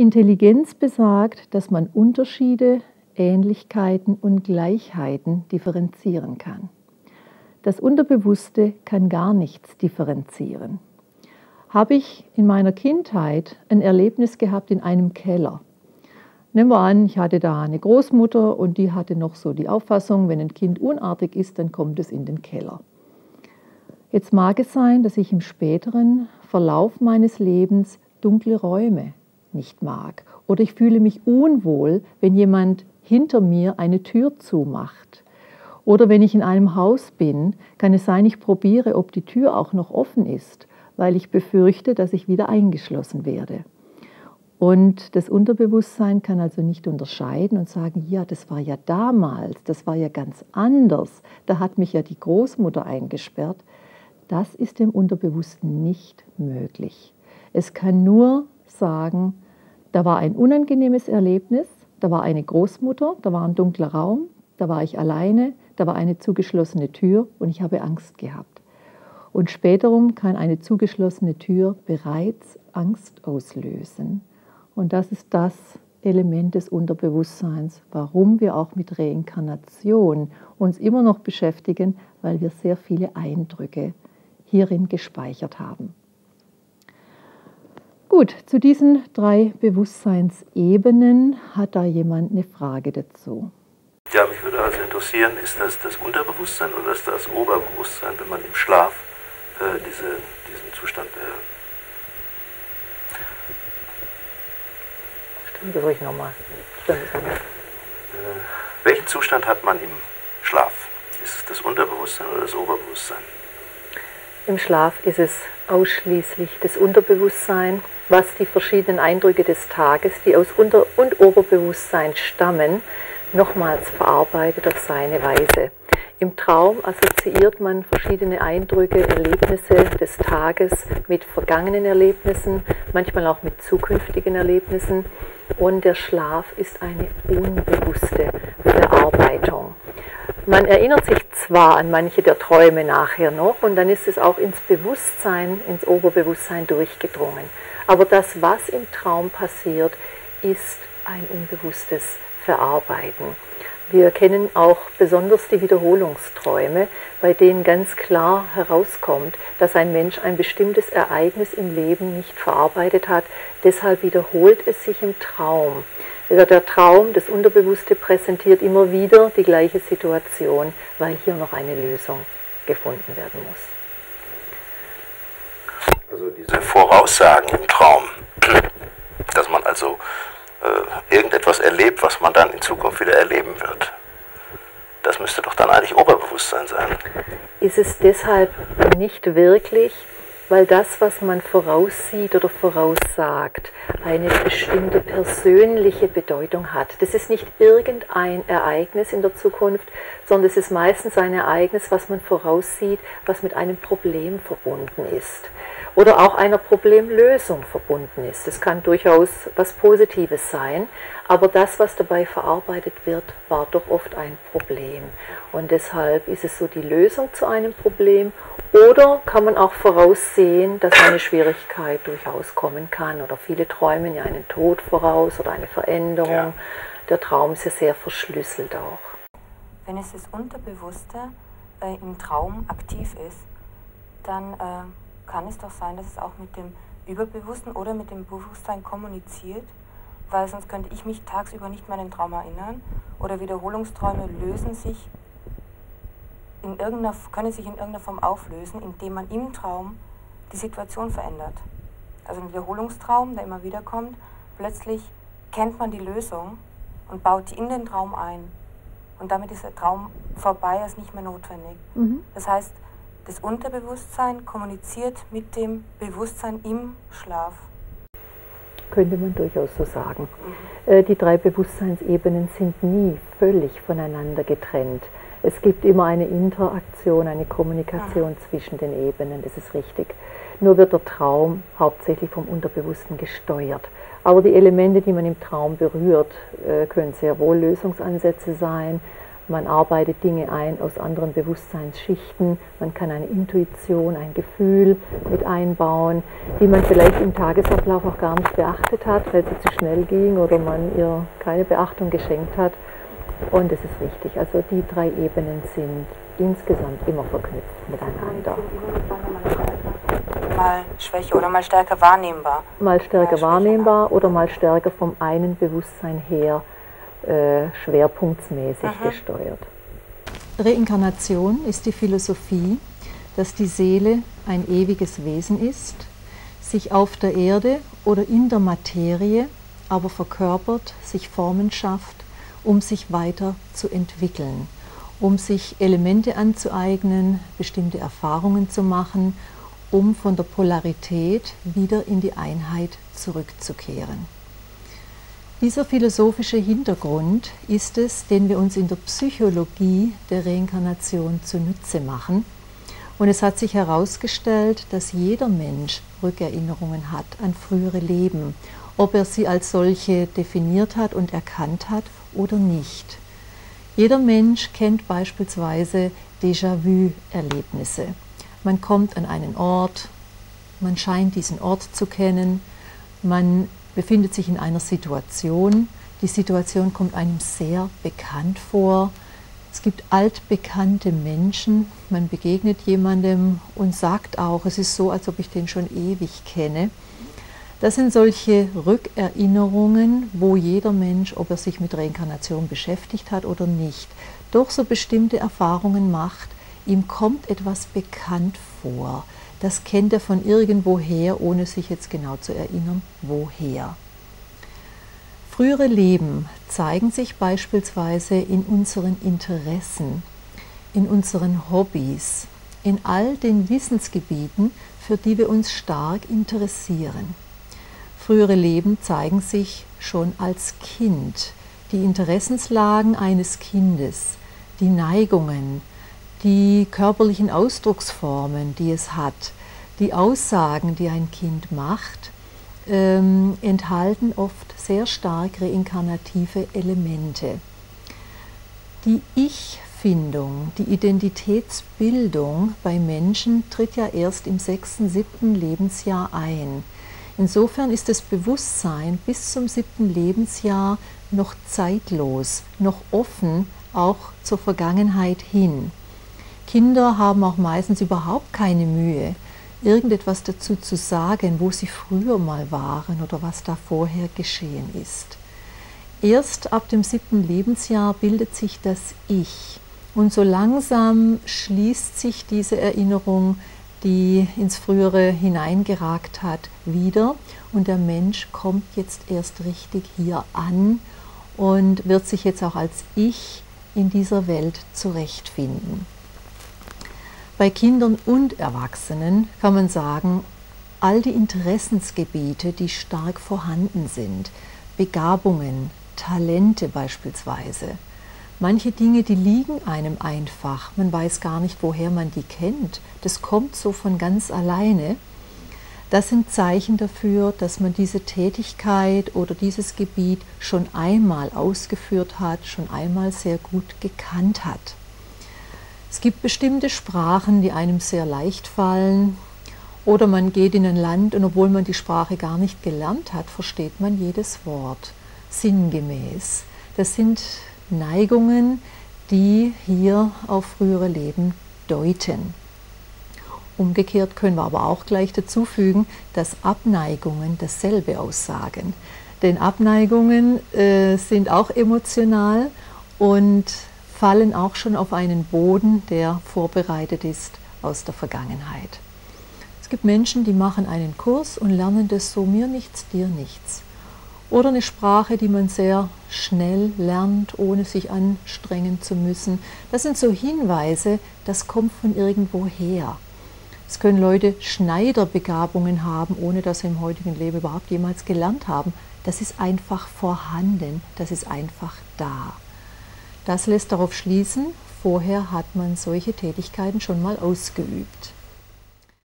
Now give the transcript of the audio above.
Intelligenz besagt, dass man Unterschiede, Ähnlichkeiten und Gleichheiten differenzieren kann. Das Unterbewusste kann gar nichts differenzieren. Habe ich in meiner Kindheit ein Erlebnis gehabt in einem Keller. Nehmen wir an, ich hatte da eine Großmutter und die hatte noch so die Auffassung, wenn ein Kind unartig ist, dann kommt es in den Keller. Jetzt mag es sein, dass ich im späteren Verlauf meines Lebens dunkle Räume nicht mag. Oder ich fühle mich unwohl, wenn jemand hinter mir eine Tür zumacht. Oder wenn ich in einem Haus bin, kann es sein, ich probiere, ob die Tür auch noch offen ist, weil ich befürchte, dass ich wieder eingeschlossen werde. Und das Unterbewusstsein kann also nicht unterscheiden und sagen, ja, das war ja damals, das war ja ganz anders, da hat mich ja die Großmutter eingesperrt. Das ist dem Unterbewussten nicht möglich. Es kann nur sagen, da war ein unangenehmes Erlebnis, da war eine Großmutter, da war ein dunkler Raum, da war ich alleine, da war eine zugeschlossene Tür und ich habe Angst gehabt. Und späterum kann eine zugeschlossene Tür bereits Angst auslösen. Und das ist das Element des Unterbewusstseins, warum wir auch mit Reinkarnation uns immer noch beschäftigen, weil wir sehr viele Eindrücke hierin gespeichert haben. Gut, zu diesen drei Bewusstseinsebenen hat da jemand eine Frage dazu. Ja, mich würde also interessieren, ist das das Unterbewusstsein oder ist das Oberbewusstsein, wenn man im Schlaf äh, diese, diesen Zustand. Äh Stimmt das ruhig nochmal. Äh, welchen Zustand hat man im Schlaf? Ist es das Unterbewusstsein oder das Oberbewusstsein? Im Schlaf ist es ausschließlich das Unterbewusstsein, was die verschiedenen Eindrücke des Tages, die aus Unter- und Oberbewusstsein stammen, nochmals verarbeitet auf seine Weise. Im Traum assoziiert man verschiedene Eindrücke, Erlebnisse des Tages mit vergangenen Erlebnissen, manchmal auch mit zukünftigen Erlebnissen. Und der Schlaf ist eine unbewusste Verarbeitung. Man erinnert sich zwar an manche der Träume nachher noch und dann ist es auch ins Bewusstsein, ins Oberbewusstsein durchgedrungen. Aber das, was im Traum passiert, ist ein unbewusstes Verarbeiten. Wir kennen auch besonders die Wiederholungsträume, bei denen ganz klar herauskommt, dass ein Mensch ein bestimmtes Ereignis im Leben nicht verarbeitet hat. Deshalb wiederholt es sich im Traum. Also der Traum, das Unterbewusste präsentiert immer wieder die gleiche Situation, weil hier noch eine Lösung gefunden werden muss. Also diese Voraussagen im Traum, dass man also äh, irgendetwas erlebt, was man dann in Zukunft wieder erleben wird. Das müsste doch dann eigentlich Oberbewusstsein sein. Ist es deshalb nicht wirklich, weil das, was man voraussieht oder voraussagt, eine bestimmte persönliche Bedeutung hat. Das ist nicht irgendein Ereignis in der Zukunft, sondern es ist meistens ein Ereignis, was man voraussieht, was mit einem Problem verbunden ist oder auch einer Problemlösung verbunden ist. Das kann durchaus was Positives sein, aber das, was dabei verarbeitet wird, war doch oft ein Problem. Und deshalb ist es so die Lösung zu einem Problem oder kann man auch voraussehen, dass eine Schwierigkeit durchaus kommen kann oder viele träumen ja einen Tod voraus oder eine Veränderung. Ja. Der Traum ist ja sehr verschlüsselt auch. Wenn es das Unterbewusste äh, im Traum aktiv ist, dann äh kann es doch sein, dass es auch mit dem Überbewussten oder mit dem Bewusstsein kommuniziert, weil sonst könnte ich mich tagsüber nicht mehr an den Traum erinnern oder Wiederholungsträume lösen sich in irgendeiner, können sich in irgendeiner Form auflösen, indem man im Traum die Situation verändert. Also ein Wiederholungstraum, der immer wieder kommt, plötzlich kennt man die Lösung und baut die in den Traum ein. Und damit ist der Traum vorbei, ist nicht mehr notwendig. Mhm. Das heißt, das Unterbewusstsein kommuniziert mit dem Bewusstsein im Schlaf. Könnte man durchaus so sagen. Mhm. Äh, die drei Bewusstseinsebenen sind nie völlig voneinander getrennt. Es gibt immer eine Interaktion, eine Kommunikation mhm. zwischen den Ebenen, das ist richtig. Nur wird der Traum hauptsächlich vom Unterbewussten gesteuert. Aber die Elemente, die man im Traum berührt, äh, können sehr wohl Lösungsansätze sein, man arbeitet Dinge ein aus anderen Bewusstseinsschichten, man kann eine Intuition, ein Gefühl mit einbauen, die man vielleicht im Tagesablauf auch gar nicht beachtet hat, weil sie zu schnell ging oder man ihr keine Beachtung geschenkt hat. Und es ist richtig, also die drei Ebenen sind insgesamt immer verknüpft miteinander. Mal schwächer oder mal stärker wahrnehmbar. Mal stärker wahrnehmbar oder mal stärker vom einen Bewusstsein her äh, schwerpunktsmäßig mhm. gesteuert. Reinkarnation ist die Philosophie, dass die Seele ein ewiges Wesen ist, sich auf der Erde oder in der Materie aber verkörpert, sich Formen schafft, um sich weiter zu entwickeln, um sich Elemente anzueignen, bestimmte Erfahrungen zu machen, um von der Polarität wieder in die Einheit zurückzukehren. Dieser philosophische Hintergrund ist es, den wir uns in der Psychologie der Reinkarnation zunutze machen. Und es hat sich herausgestellt, dass jeder Mensch Rückerinnerungen hat an frühere Leben, ob er sie als solche definiert hat und erkannt hat oder nicht. Jeder Mensch kennt beispielsweise Déjà-vu-Erlebnisse. Man kommt an einen Ort, man scheint diesen Ort zu kennen, man befindet sich in einer Situation. Die Situation kommt einem sehr bekannt vor. Es gibt altbekannte Menschen, man begegnet jemandem und sagt auch, es ist so, als ob ich den schon ewig kenne. Das sind solche Rückerinnerungen, wo jeder Mensch, ob er sich mit Reinkarnation beschäftigt hat oder nicht, doch so bestimmte Erfahrungen macht. Ihm kommt etwas bekannt vor das kennt er von irgendwoher, ohne sich jetzt genau zu erinnern, woher. Frühere Leben zeigen sich beispielsweise in unseren Interessen, in unseren Hobbys, in all den Wissensgebieten, für die wir uns stark interessieren. Frühere Leben zeigen sich schon als Kind, die Interessenslagen eines Kindes, die Neigungen, die körperlichen Ausdrucksformen, die es hat, die Aussagen, die ein Kind macht, ähm, enthalten oft sehr stark reinkarnative Elemente. Die Ich-Findung, die Identitätsbildung bei Menschen tritt ja erst im sechsten, siebten Lebensjahr ein. Insofern ist das Bewusstsein bis zum siebten Lebensjahr noch zeitlos, noch offen, auch zur Vergangenheit hin. Kinder haben auch meistens überhaupt keine Mühe, irgendetwas dazu zu sagen, wo sie früher mal waren oder was da vorher geschehen ist. Erst ab dem siebten Lebensjahr bildet sich das Ich und so langsam schließt sich diese Erinnerung, die ins Frühere hineingeragt hat, wieder und der Mensch kommt jetzt erst richtig hier an und wird sich jetzt auch als Ich in dieser Welt zurechtfinden. Bei Kindern und Erwachsenen kann man sagen, all die Interessensgebiete, die stark vorhanden sind, Begabungen, Talente beispielsweise, manche Dinge, die liegen einem einfach, man weiß gar nicht, woher man die kennt, das kommt so von ganz alleine, das sind Zeichen dafür, dass man diese Tätigkeit oder dieses Gebiet schon einmal ausgeführt hat, schon einmal sehr gut gekannt hat. Es gibt bestimmte Sprachen, die einem sehr leicht fallen. Oder man geht in ein Land und obwohl man die Sprache gar nicht gelernt hat, versteht man jedes Wort sinngemäß. Das sind Neigungen, die hier auf frühere Leben deuten. Umgekehrt können wir aber auch gleich dazu fügen, dass Abneigungen dasselbe aussagen. Denn Abneigungen äh, sind auch emotional und fallen auch schon auf einen Boden, der vorbereitet ist aus der Vergangenheit. Es gibt Menschen, die machen einen Kurs und lernen das so mir nichts, dir nichts. Oder eine Sprache, die man sehr schnell lernt, ohne sich anstrengen zu müssen. Das sind so Hinweise, das kommt von irgendwo her. Es können Leute Schneiderbegabungen haben, ohne dass sie im heutigen Leben überhaupt jemals gelernt haben. Das ist einfach vorhanden, das ist einfach da. Das lässt darauf schließen, vorher hat man solche Tätigkeiten schon mal ausgeübt.